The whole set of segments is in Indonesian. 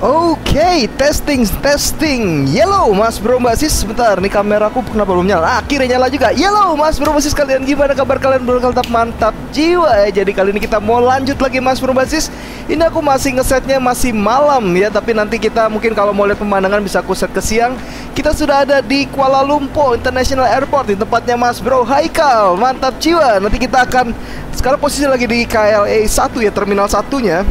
Oke, testing, testing. Yellow, Mas Bro Mbak Sis. Sebentar, nih kameraku kenapa belum nyala? Akhirnya nyala juga. Yellow, Mas Bro Mbak Sis. Kalian gimana kabar kalian? Bro, tetap mantap jiwa ya. Jadi kali ini kita mau lanjut lagi Mas Bro Mbak Sis. Ini aku masih ngesetnya masih malam ya. Tapi nanti kita mungkin kalau mau lihat pemandangan bisa aku set ke siang. Kita sudah ada di Kuala Lumpur International Airport di tempatnya Mas Bro Haikal. Mantap jiwa. Nanti kita akan sekarang posisi lagi di KLA 1 ya, terminal satunya.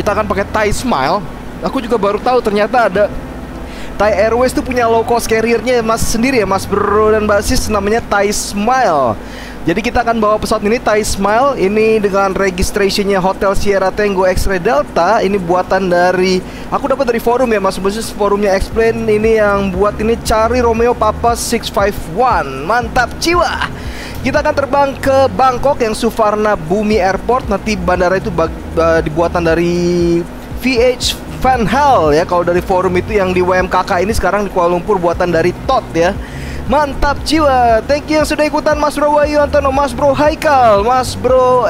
Kita akan pakai Thai Smile Aku juga baru tahu ternyata ada Thai Airways tuh punya low cost carriernya mas sendiri ya mas bro dan basis namanya Thai Smile. Jadi kita akan bawa pesawat ini Thai Smile ini dengan registrationnya Hotel Sierra Tango X-Ray Delta. Ini buatan dari aku dapat dari forum ya mas basis forumnya explain. Ini yang buat ini cari Romeo Papa 651 mantap jiwa! Kita akan terbang ke Bangkok yang Suvarna Bumi Airport. Nanti bandara itu uh, dibuatan dari VH Van Hal ya kalau dari forum itu yang di WMKK ini sekarang di Kuala Lumpur buatan dari Tot ya. Mantap jiwa. Thank you yang sudah ikutan Mas Bro Wahyu Antono, Mas Bro Haikal, Mas Bro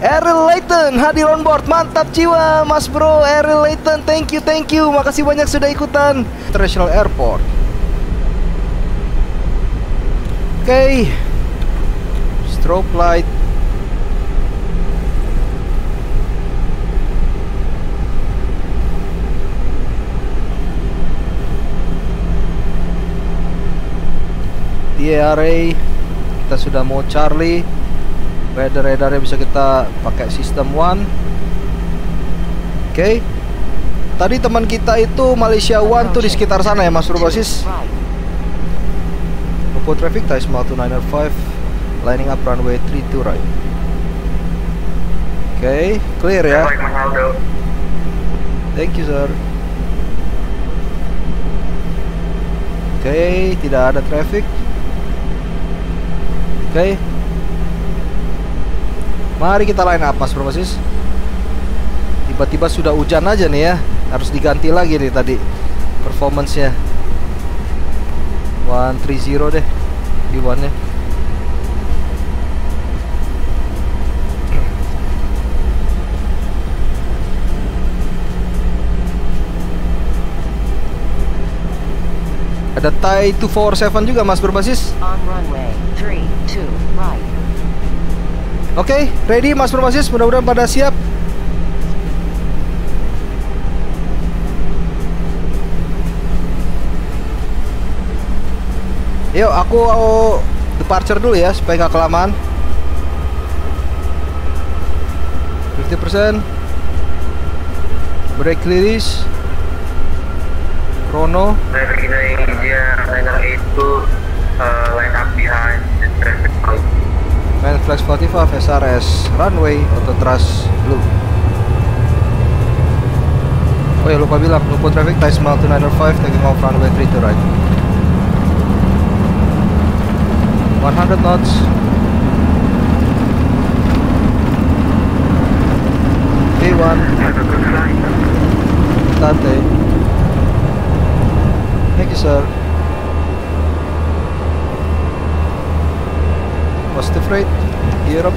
Errol Layton hadir on board. Mantap jiwa Mas Bro Errol Layton. Thank you, thank you. Makasih banyak sudah ikutan International Airport. Oke. Okay. Strobe light TRA kita sudah mau Charlie. Weather radarnya bisa kita pakai sistem one. Oke. Okay. tadi teman kita itu Malaysia One tuh di sekitar sana ya Mas Rubasis? Rupo traffic Taismal 2905 lining up runway 32 right? Oke okay, clear ya? Thank you sir. Oke, okay, tidak ada traffic. Oke. Okay. Mari kita line up mas Promosis Tiba-tiba sudah hujan aja nih ya. Harus diganti lagi nih tadi Performance-nya. 130 deh Di one nya Ada Thai 247 juga mas berbasis On runway 3, 2, right. Oke, okay, ready mas berbasis Mudah-mudahan pada siap. Yuk, aku departure dulu ya supaya nggak kelamaan. 50% Brake release. Chrono liner itu Flex 45 SRS runway autothrust blue. Oh ya lupa bilang, lupa traffic Thai Smile 295 taking off runway 3 to right. 100 knots. V1. Tate. Thank you, sir. positive rate Europe.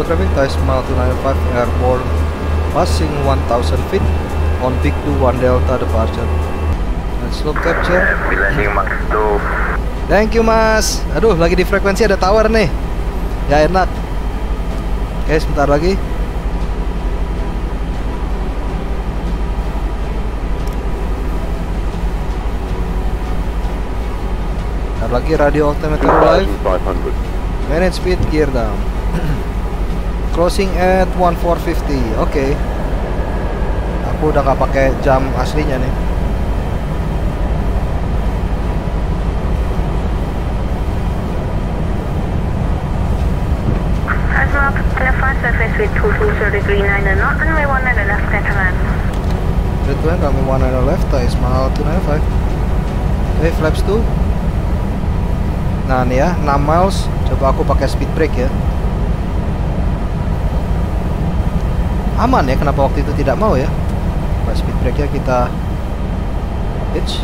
Traffic Thai Smile 295 airborne passing 1000 feet on Big 2 1 Delta departure and slope capture. Thank you mas. Aduh lagi di frekuensi ada tower nih. Gak enak. Oke sebentar lagi lagi radio altimeter live manage speed gear down closing at 1450 oke okay. aku udah gak pakai jam aslinya nih surface with 22 degree 9 and not runway 1 at the left gentlemen. Red 1 runway 1 at the left, Ismail 295. Okay, flaps 2. Nah nih ya 6 miles. Coba aku pakai speed brake ya. Aman ya kenapa waktu itu tidak mau ya? Pakai speed brake ya kita Hitch.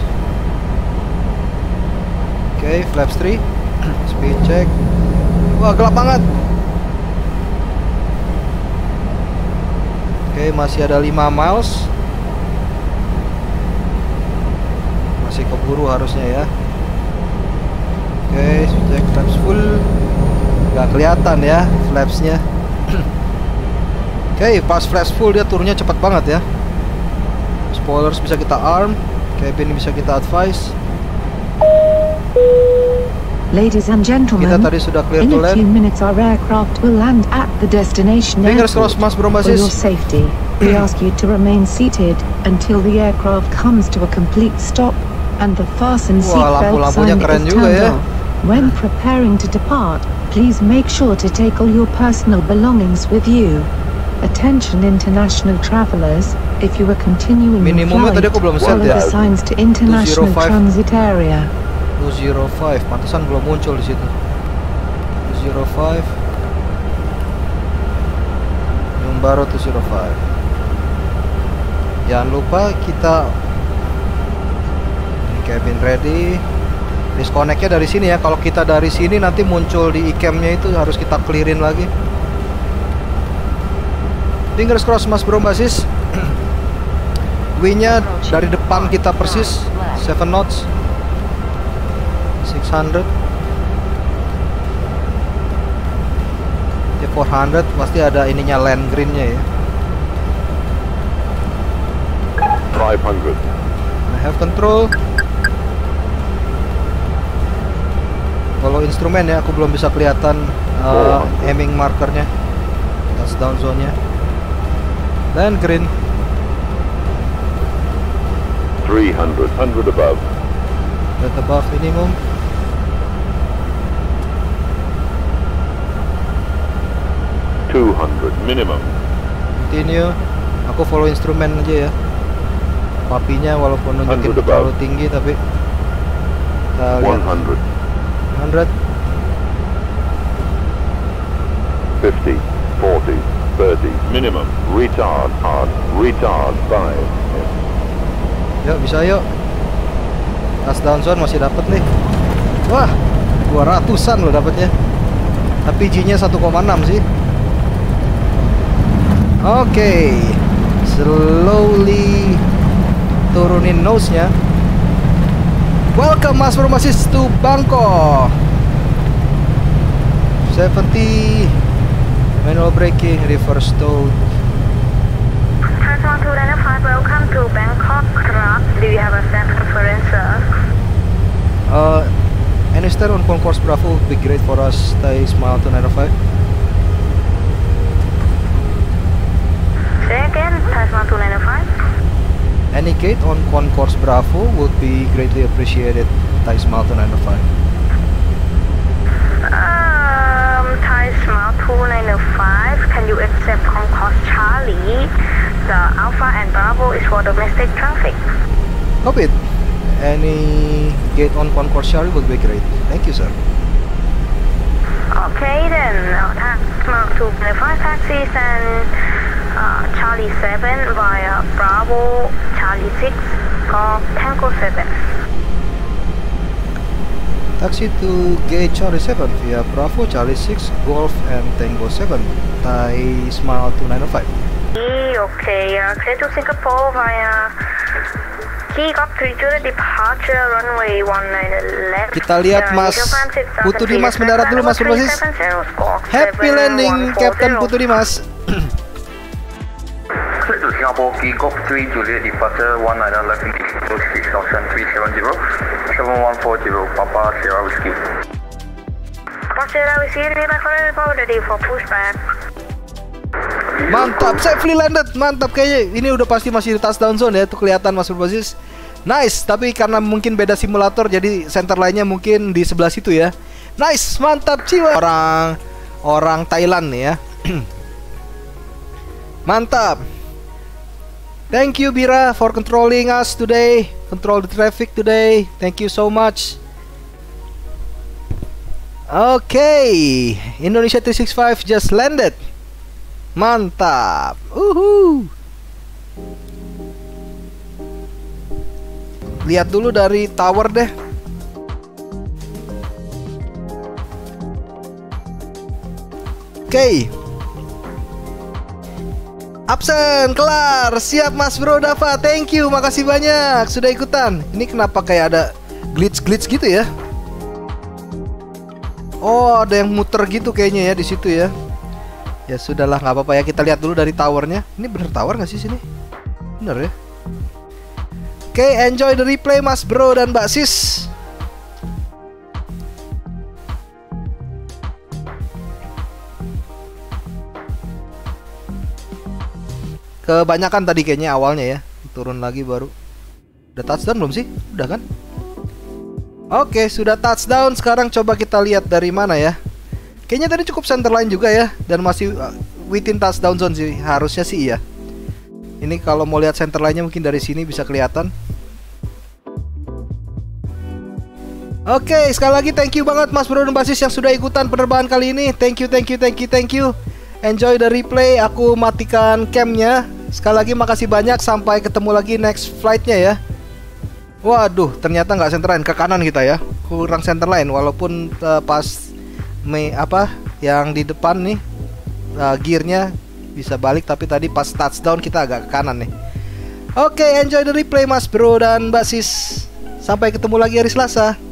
Oke okay, flaps 3 speed check. Wah gelap banget. Oke okay, masih ada 5 miles. Masih keburu harusnya ya okay, check flaps full. Nggak kelihatan ya flapsnya oke okay, pas flaps full dia turunnya cepat banget ya. Spoilers bisa kita arm cabin bisa kita advise. Ladies and gentlemen, kita tadi sudah clear to land. minutes our aircraft will land at the destination fingers crossed mas For your safety, we ask you to remain seated until the aircraft comes to a complete stop and the fasten seatbelt sign is juga turned ya. off. When preparing to depart, please make sure to take all your personal belongings with you. Attention international travelers, if you are continuing your Minimumnya flight, follow the signs to international 205. transit area. 205 pantesan belum muncul di situ. 205 yang baru 205 jangan lupa kita cabin ready disconnectnya dari sini ya. Kalau kita dari sini nanti muncul di icamnya itu harus kita clearin lagi. Fingers crossed mas bro basis wingnya dari depan kita persis. 7 knots. 600 ya 400 pasti ada ininya land greennya ya. 500. I have control kalau instrumen ya aku belum bisa kelihatan uh, aiming markernya touchdown zone nya land green 300. 100 above. That above minimum Two hundred minimum. continue aku follow instrumen aja ya papinya walaupun nunjukin 100 terlalu tinggi tapi kita lihat One hundred. 100 Fifty. Forty. Thirty. Minimum. Retard. Hard. Retard. Five. Yuk bisa yuk Touchdown zone masih dapat nih Wah 200an loh dapatnya Tapi G nya 1,6 sih Oke Slowly Turunin nose nya Welcome Mas Formasis to Bangkok 70 Manual braking Reverse tow Transform to Dana 5, welcome to Bangkok. Do you have a stand preference? Uh, any star on concourse Bravo would be great for us. Stay smile to 905. Say again, Transform to Dana 5. Any gate on concourse Bravo would be greatly appreciated. Thai smile to 905. Um, Thai Smile 295, can you accept Concourse Charlie? The Alpha and Bravo is for domestic traffic. Copy it. Any gate on concourse Charlie would be great. Thank you, sir. Okay then, uh, Thai Smile 295 taxis and uh, Charlie 7 via Bravo, Charlie 6, Golf, Tango 7. Taxi to gate Charlie 7 via Bravo, Charlie 6, Golf, and Tango 7. Thai smile to 905. Okay, uh, clear to Singapore via Key Golf 3 Juliet departure runway 19 left. Kita lihat Mas Putu Dimas mendarat dulu Mas Berbasis. Happy landing Captain Putu Dimas. Key Golf 3 Juliet departure 19 left indicator 6370 7140 Papa Sierra Whiskey. Pasir Whiskey, back for report ready for pushback. Mantap, safely landed. Mantap kayaknya. Ini udah pasti masih di touchdown zone ya. Tuh kelihatan Mas Berbasis. Nice, tapi karena mungkin beda simulator jadi center lainnya mungkin di sebelah situ ya. Nice, mantap jiwa. Orang orang Thailand nih ya. mantap. Thank you Bira for controlling us today, control the traffic today. Thank you so much. Okay. Indonesia 365 just landed. Mantap. Uhu. Lihat dulu dari tower deh. Oke. Okay. Absen, kelar, siap Mas Bro Dava, thank you, makasih banyak sudah ikutan. Ini kenapa kayak ada glitch-glitch gitu ya? Oh, ada yang muter gitu kayaknya ya di situ ya. Ya sudahlah, nggak apa-apa ya. Kita lihat dulu dari towernya. Ini bener tower nggak sih sini? Bener ya. Oke, enjoy the replay Mas Bro dan Mbak Sis. Kebanyakan tadi kayaknya awalnya ya. Turun lagi baru. Udah touchdown belum sih? Udah kan? Oke, sudah touchdown. Sekarang coba kita lihat dari mana ya. Kayaknya tadi cukup center line juga ya dan masih uh, within touchdown zone sih. Harusnya sih iya. Ini kalau mau lihat center line-nya mungkin dari sini bisa kelihatan. Oke, sekali lagi thank you banget Mas Bro dan Basis yang sudah ikutan penerbangan kali ini. Thank you, thank you, thank you, thank you. Enjoy the replay. Aku matikan camnya. Sekali lagi makasih banyak. Sampai ketemu lagi next flightnya ya. Waduh, ternyata nggak center line ke kanan kita ya. Kurang center line walaupun uh, pas me apa yang di depan nih uh, gearnya bisa balik tapi tadi pas touchdown kita agak ke kanan nih. Oke, enjoy the replay Mas Bro dan Mbak Sis. Sampai ketemu lagi hari Selasa.